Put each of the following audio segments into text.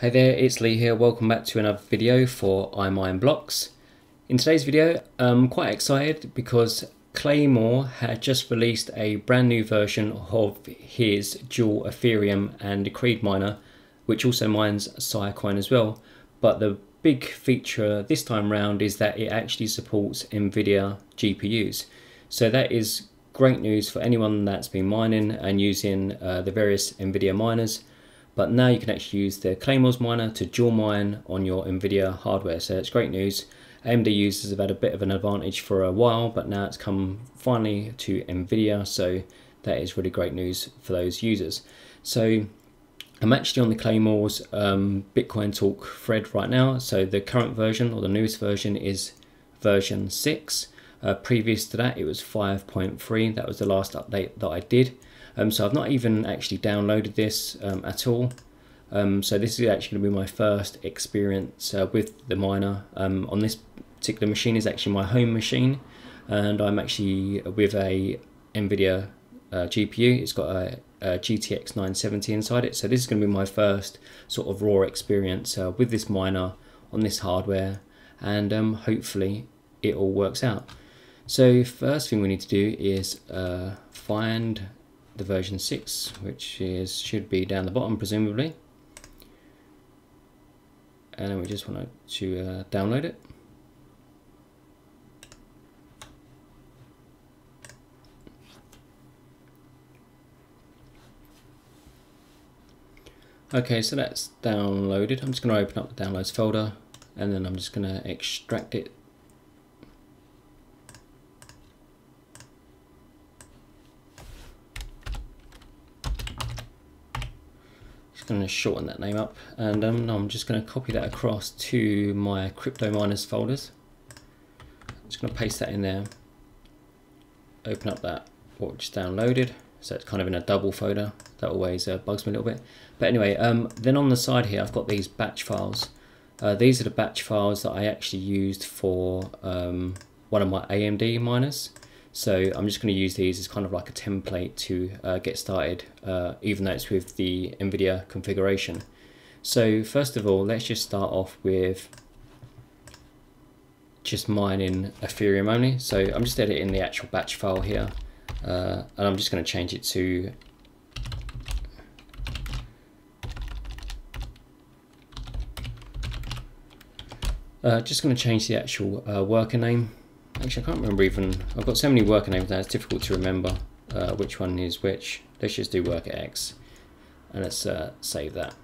Hey there, it's Lee here. Welcome back to another video for iMineBlocks. In today's video, I'm quite excited because Claymore had just released a brand new version of his dual Ethereum and Decred miner, which also mines Siacoin as well. But the big feature this time round is that it actually supports NVIDIA GPUs. So that is great news for anyone that's been mining and using uh, the various NVIDIA miners but now you can actually use the Claymore's miner to dual mine on your NVIDIA hardware. So it's great news. AMD users have had a bit of an advantage for a while, but now it's come finally to NVIDIA. So that is really great news for those users. So I'm actually on the Claymore's um, Bitcoin Talk thread right now. So the current version or the newest version is version 6. Uh, previous to that, it was 5.3. That was the last update that I did. Um, so I've not even actually downloaded this um, at all. Um, so this is actually going to be my first experience uh, with the miner. Um, on this particular machine is actually my home machine, and I'm actually with a NVIDIA uh, GPU. It's got a, a, GTX 970 inside it. So this is going to be my first sort of raw experience uh, with this miner on this hardware, and um, hopefully it all works out. So first thing we need to do is uh, find the version 6 which is should be down the bottom presumably. And we just want to uh, download it. Okay so that's downloaded. I'm just going to open up the downloads folder and then I'm just going to extract it going to shorten that name up and um, I'm just going to copy that across to my crypto miners folders. I'm just going to paste that in there, open up that what just downloaded, so it's kind of in a double folder. That always uh, bugs me a little bit. But anyway, um, then on the side here I've got these batch files. Uh, these are the batch files that I actually used for um, one of my AMD miners. So I'm just going to use these as kind of like a template to uh, get started, uh, even though it's with the NVIDIA configuration. So first of all, let's just start off with just mining Ethereum only. So I'm just editing the actual batch file here, uh, and I'm just going to change it to Uh, just going to change the actual uh, worker name Actually, I can't remember even. I've got so many worker names now, it's difficult to remember uh, which one is which. Let's just do worker X. And let's uh, save that.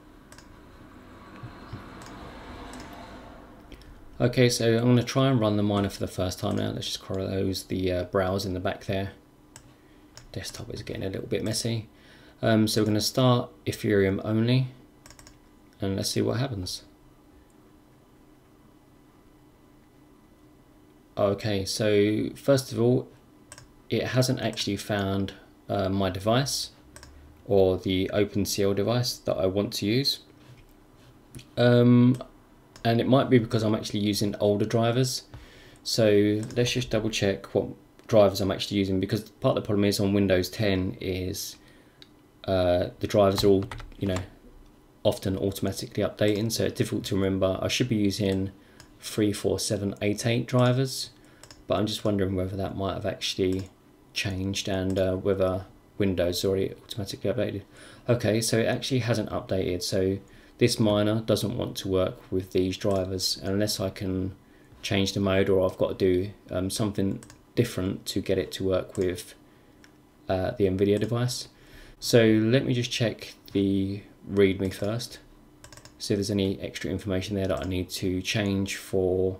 Okay, so I'm going to try and run the miner for the first time now. Let's just close the uh, browse in the back there. Desktop is getting a little bit messy. Um, so we're going to start Ethereum only. And let's see what happens. Okay, so first of all, it hasn't actually found uh, my device or the OpenCL device that I want to use. Um, and it might be because I'm actually using older drivers. So let's just double check what drivers I'm actually using because part of the problem is on Windows 10 is uh, the drivers are all, you know, often automatically updating. So it's difficult to remember. I should be using 34788 drivers, but I'm just wondering whether that might have actually changed and uh, whether Windows already automatically updated. Okay, so it actually hasn't updated, so this miner doesn't want to work with these drivers unless I can change the mode or I've got to do um, something different to get it to work with uh, the NVIDIA device. So let me just check the README first see if there's any extra information there that I need to change for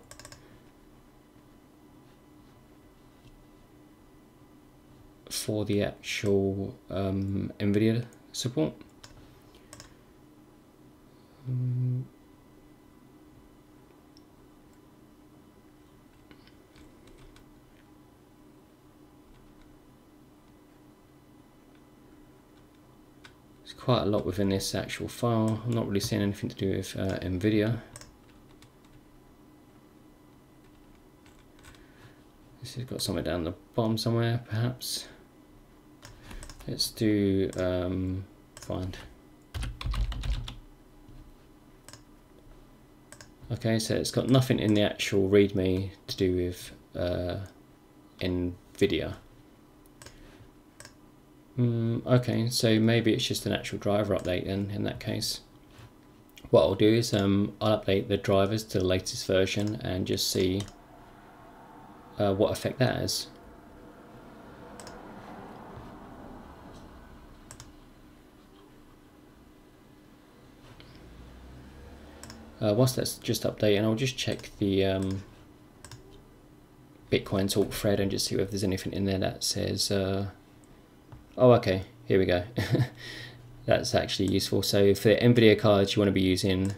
for the actual um, NVIDIA support. Um, quite a lot within this actual file. I'm not really seeing anything to do with uh, NVIDIA. This has got somewhere down the bottom somewhere, perhaps. Let's do um, find. Okay, so it's got nothing in the actual README to do with uh, NVIDIA. Mm, okay, so maybe it's just an actual driver update then in that case. What I'll do is um, I'll update the drivers to the latest version and just see uh, what effect that has. Uh, whilst that's just updating, I'll just check the um, Bitcoin talk thread and just see if there's anything in there that says, uh, oh, okay, here we go. that's actually useful. So for the NVIDIA cards, you want to be using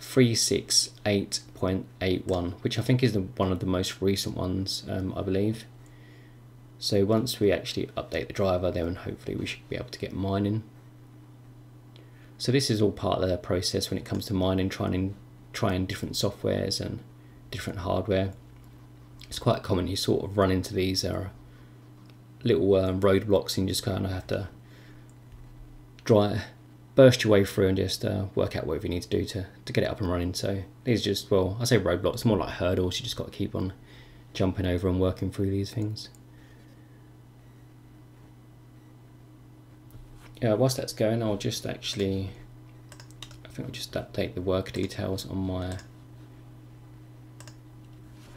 368.81, which I think is the, one of the most recent ones, um, I believe. So once we actually update the driver, then hopefully we should be able to get mining. So this is all part of the process when it comes to mining, trying trying different softwares and different hardware. It's quite common you sort of run into these uh, little um, roadblocks and you just kind of have to dry, burst your way through and just uh, work out whatever you need to do to, to get it up and running. So these are just, well, I say roadblocks, more like hurdles. You just got to keep on jumping over and working through these things. yeah, whilst that's going, I'll just actually, I think I'll just update the work details on my,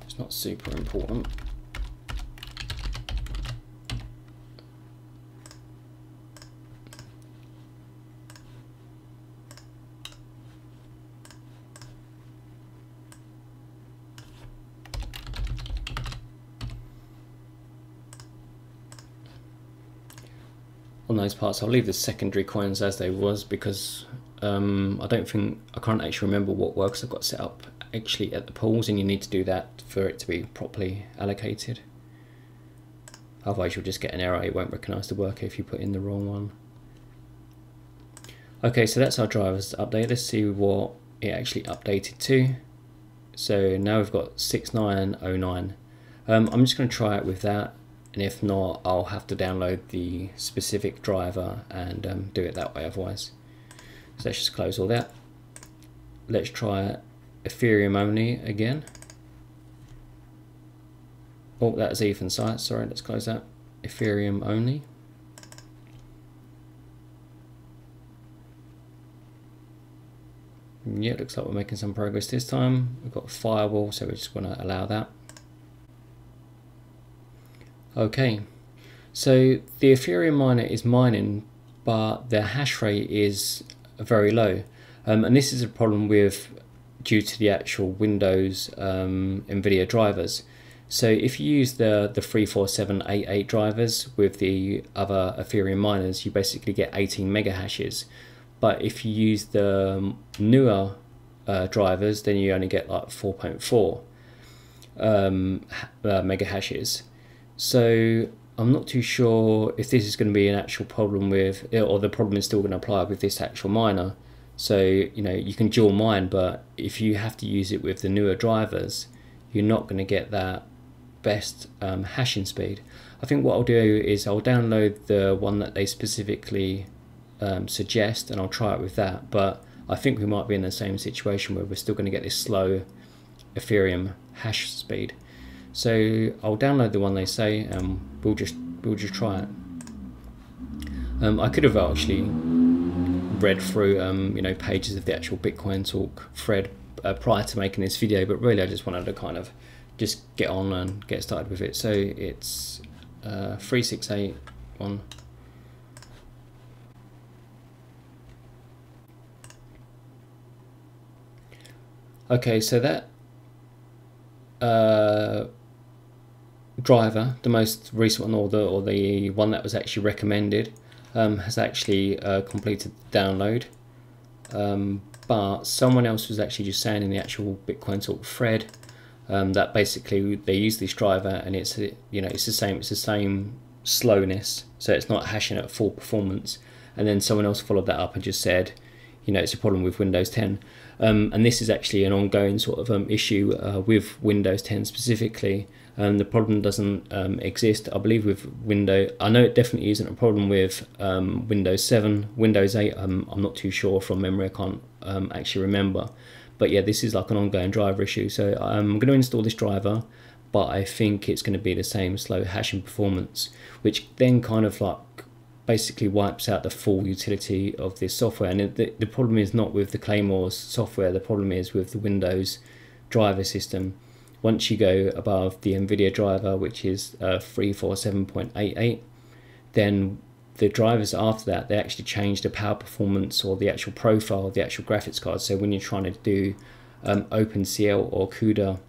it's not super important. On those parts. I'll leave the secondary coins as they was because um, I don't think I can't actually remember what works I've got set up actually at the pools, and you need to do that for it to be properly allocated. Otherwise, you'll just get an error. It won't recognise the worker if you put in the wrong one. Okay, so that's our drivers update. Let's see what it actually updated to. So now we've got 6909. Um, I'm just going to try it with that and if not I'll have to download the specific driver and um, do it that way otherwise. So let's just close all that. Let's try Ethereum only again. Oh that's Ethan site. Sorry let's close that. Ethereum only. Yeah looks like we're making some progress this time. We've got firewall so we're just going to allow that Okay, so the Ethereum miner is mining, but their hash rate is very low. Um, and this is a problem with due to the actual Windows um, NVIDIA drivers. So if you use the, the 34788 drivers with the other Ethereum miners, you basically get 18 mega hashes. But if you use the newer uh, drivers, then you only get like 4.4 um, uh, mega hashes. So I'm not too sure if this is going to be an actual problem with, or the problem is still going to apply with this actual miner. So, you know, you can dual mine, but if you have to use it with the newer drivers, you're not going to get that best um, hashing speed. I think what I'll do is I'll download the one that they specifically um, suggest and I'll try it with that. But I think we might be in the same situation where we're still going to get this slow Ethereum hash speed. So I'll download the one they say and we'll just we'll just try it. Um, I could have actually read through um, you know pages of the actual Bitcoin talk thread uh, prior to making this video, but really I just wanted to kind of just get on and get started with it. So it's uh, 3681. Okay, so that uh, driver, the most recent one or the or the one that was actually recommended, um, has actually uh, completed the download. Um, but someone else was actually just saying in the actual Bitcoin Talk thread um, that basically they use this driver and it's you know it's the same it's the same slowness, so it's not hashing at full performance. And then someone else followed that up and just said, you know, it's a problem with Windows 10. Um, and this is actually an ongoing sort of um, issue uh, with Windows 10 specifically um, the problem doesn't um, exist. I believe with Windows, I know it definitely isn't a problem with um, Windows 7, Windows 8. I'm not too sure from memory. I can't actually remember, but yeah, this is like an ongoing driver issue. So I'm going to install this driver, but I think it's going to be the same slow hashing performance, which then kind of like basically wipes out the full utility of this software. And the, the problem is not with the Claymore's software, the problem is with the Windows driver system. Once you go above the NVIDIA driver, which is uh, 347.88, then the drivers after that, they actually change the power performance or the actual profile of the actual graphics card. So when you're trying to do um, OpenCL or CUDA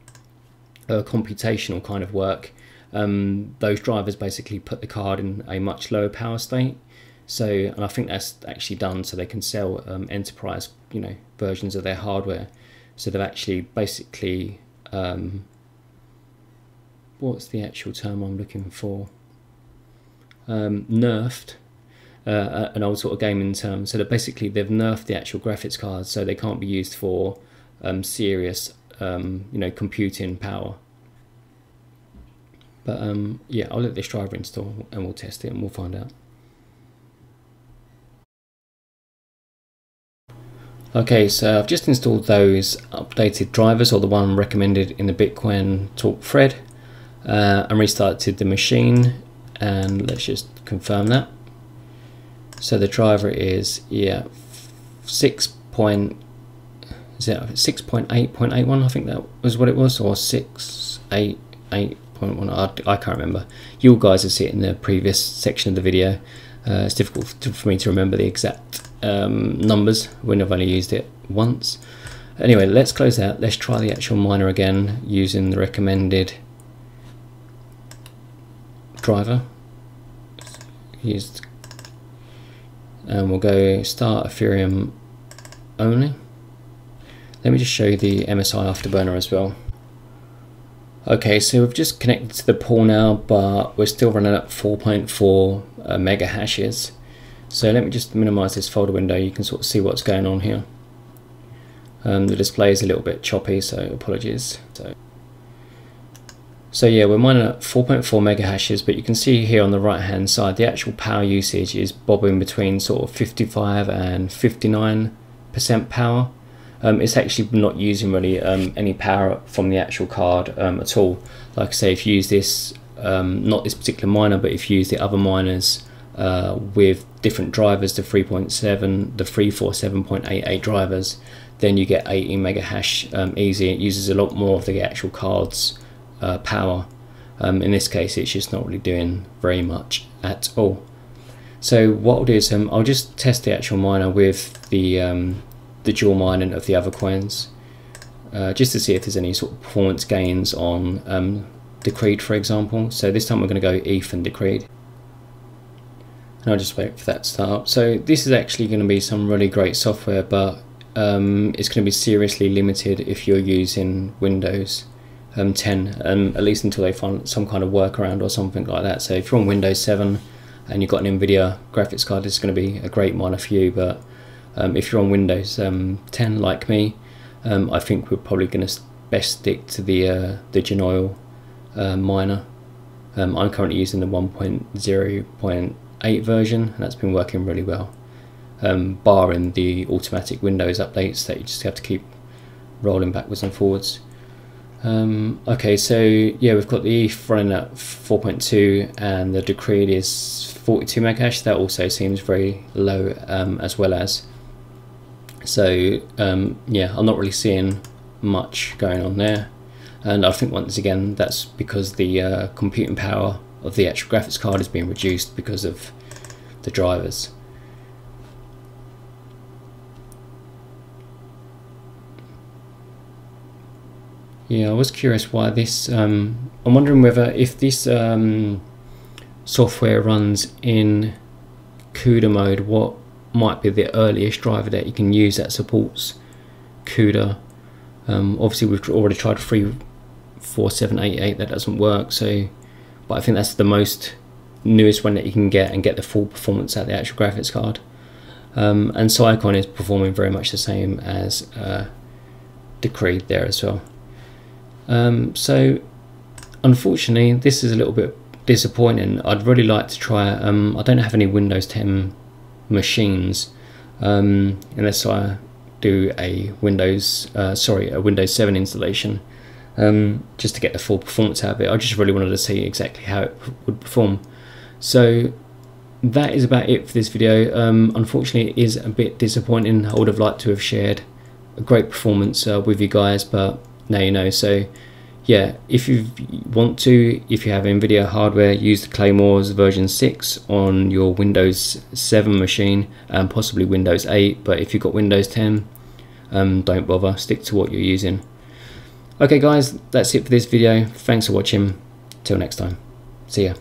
uh, computational kind of work, um, those drivers basically put the card in a much lower power state. So, and I think that's actually done so they can sell um, enterprise, you know, versions of their hardware. So they've actually basically, um, what's the actual term I'm looking for? Um, nerfed uh, an old sort of gaming term. So that basically they've nerfed the actual graphics cards, so they can't be used for um, serious, um, you know, computing power. But um, yeah, I'll let this driver install and we'll test it and we'll find out. Okay, so I've just installed those updated drivers or the one recommended in the Bitcoin talk thread uh, and restarted the machine and let's just confirm that. So the driver is, yeah, 6 point, is it 6.8.81 I think that was what it was or 688 I, I can't remember. You guys have see it in the previous section of the video. Uh, it's difficult for me to remember the exact um, numbers when I've only used it once. Anyway, let's close out. Let's try the actual miner again using the recommended driver. Used, and we'll go start Ethereum only. Let me just show you the MSI Afterburner as well. Okay, so we've just connected to the pool now, but we're still running at 4.4 uh, mega hashes. So let me just minimize this folder window. You can sort of see what's going on here. Um, the display is a little bit choppy, so apologies. So, so yeah, we're mining at 4.4 mega hashes, but you can see here on the right hand side, the actual power usage is bobbing between sort of 55 and 59% power um, it's actually not using really um, any power from the actual card um, at all. Like I say, if you use this, um, not this particular miner, but if you use the other miners uh, with different drivers, the 3.7, the 347.88 drivers, then you get 80 mega hash um, easy. It uses a lot more of the actual card's uh, power. Um, in this case, it's just not really doing very much at all. So what I'll do is um, I'll just test the actual miner with the um, the dual mining of the other coins uh, just to see if there's any sort of performance gains on um, Decred for example. So this time we're going to go ETH and Decred. And I'll just wait for that to start up. So this is actually going to be some really great software but um, it's going to be seriously limited if you're using Windows um, 10 um, at least until they find some kind of workaround or something like that. So if you're on Windows 7 and you've got an NVIDIA graphics card, this is going to be a great miner for you but um, if you're on Windows um, 10 like me, um, I think we're probably going to best stick to the uh, the Genoil uh, miner. Um, I'm currently using the 1.0.8 version, and that's been working really well. Barring the automatic Windows updates that you just have to keep rolling backwards and forwards. Um, okay, so yeah, we've got the ETH running at 4.2 and the Decred is 42 megahash. That also seems very low um, as well as. So um, yeah, I'm not really seeing much going on there. And I think once again, that's because the uh, computing power of the actual graphics card is being reduced because of the drivers. Yeah, I was curious why this. Um, I'm wondering whether if this um, software runs in CUDA mode, what might be the earliest driver that you can use that supports CUDA. Um, obviously, we've already tried 34788, that doesn't work. So, but I think that's the most newest one that you can get and get the full performance out of the actual graphics card. Um, and Siacoin is performing very much the same as uh, Decred there as well. Um, so, unfortunately, this is a little bit disappointing. I'd really like to try. Um, I don't have any Windows 10 machines um, unless I do a Windows, uh, sorry, a Windows 7 installation, um, just to get the full performance out of it. I just really wanted to see exactly how it would perform. So that is about it for this video. Um, unfortunately, it is a bit disappointing. I would have liked to have shared a great performance uh, with you guys, but now you know. So yeah, if you want to, if you have NVIDIA hardware, use the Claymore's version 6 on your Windows 7 machine and possibly Windows 8. But if you've got Windows 10, um, don't bother, stick to what you're using. Okay guys, that's it for this video. Thanks for watching. Till next time. See ya.